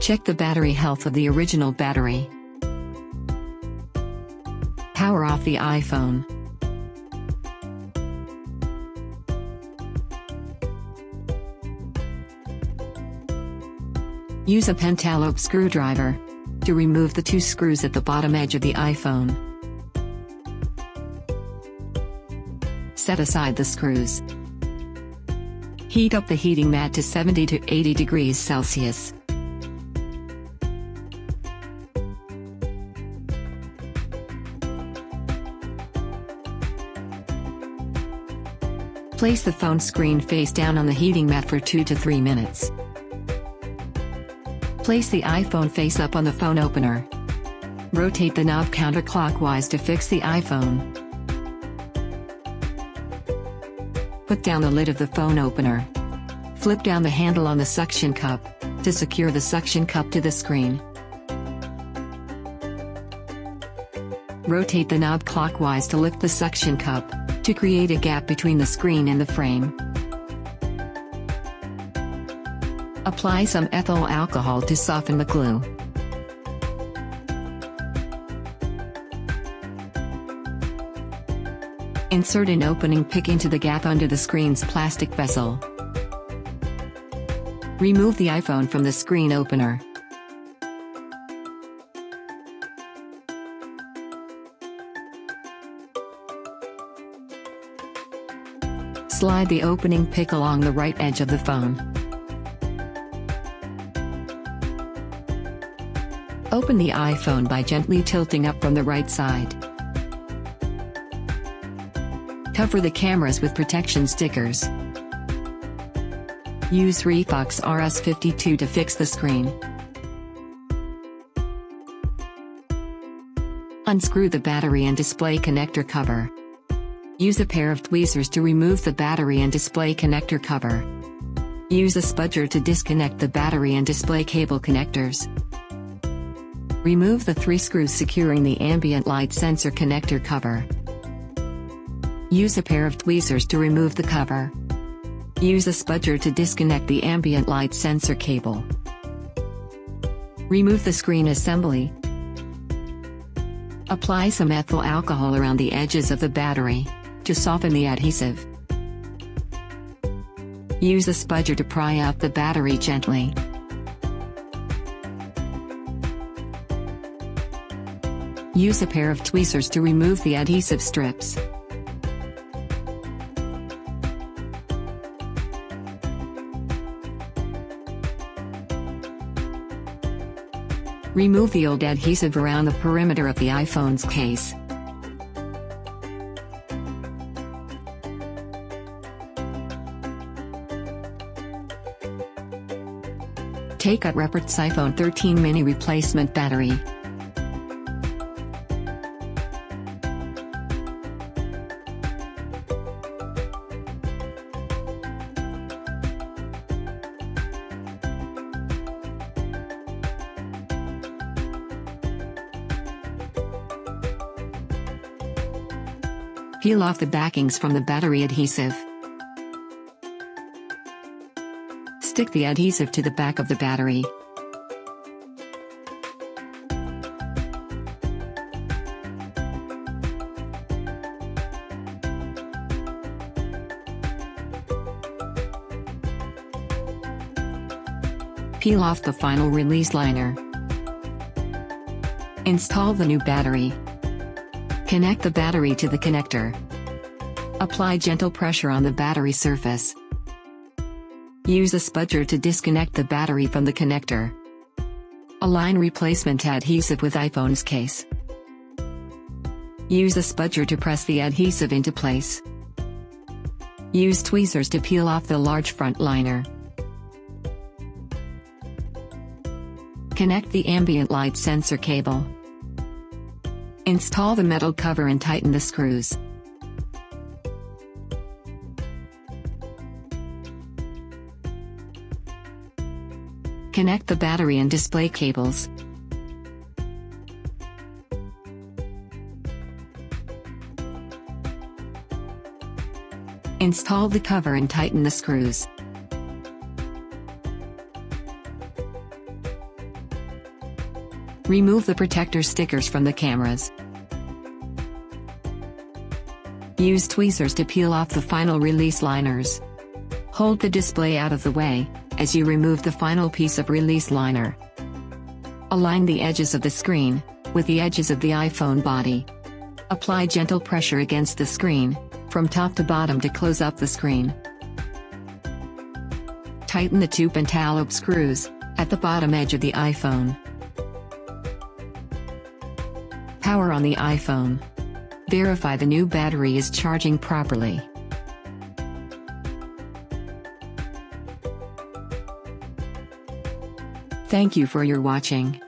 Check the battery health of the original battery. Power off the iPhone. Use a pentalobe screwdriver to remove the two screws at the bottom edge of the iPhone. Set aside the screws. Heat up the heating mat to 70 to 80 degrees Celsius. Place the phone screen face down on the heating mat for 2 to 3 minutes. Place the iPhone face up on the phone opener. Rotate the knob counterclockwise to fix the iPhone. Put down the lid of the phone opener. Flip down the handle on the suction cup to secure the suction cup to the screen. Rotate the knob clockwise to lift the suction cup to create a gap between the screen and the frame. Apply some ethyl alcohol to soften the glue. Insert an opening pick into the gap under the screen's plastic vessel. Remove the iPhone from the screen opener. Slide the opening pick along the right edge of the phone. Open the iPhone by gently tilting up from the right side. Cover the cameras with protection stickers. Use Refox RS52 to fix the screen. Unscrew the battery and display connector cover. Use a pair of tweezers to remove the battery and display connector cover. Use a spudger to disconnect the battery and display cable connectors. Remove the three screws securing the ambient light sensor connector cover. Use a pair of tweezers to remove the cover. Use a spudger to disconnect the ambient light sensor cable. Remove the screen assembly. Apply some ethyl alcohol around the edges of the battery to soften the adhesive. Use a spudger to pry out the battery gently. Use a pair of tweezers to remove the adhesive strips. Remove the old adhesive around the perimeter of the iPhone's case. Take out REPART's iPhone 13 mini replacement battery. Peel off the backings from the battery adhesive. Stick the adhesive to the back of the battery. Peel off the final release liner. Install the new battery. Connect the battery to the connector. Apply gentle pressure on the battery surface. Use a spudger to disconnect the battery from the connector. Align replacement adhesive with iPhone's case. Use a spudger to press the adhesive into place. Use tweezers to peel off the large front liner. Connect the ambient light sensor cable. Install the metal cover and tighten the screws. Connect the battery and display cables. Install the cover and tighten the screws. Remove the protector stickers from the cameras. Use tweezers to peel off the final release liners. Hold the display out of the way, as you remove the final piece of release liner. Align the edges of the screen, with the edges of the iPhone body. Apply gentle pressure against the screen, from top to bottom to close up the screen. Tighten the two pentalobe screws, at the bottom edge of the iPhone. Power on the iPhone. Verify the new battery is charging properly. Thank you for your watching.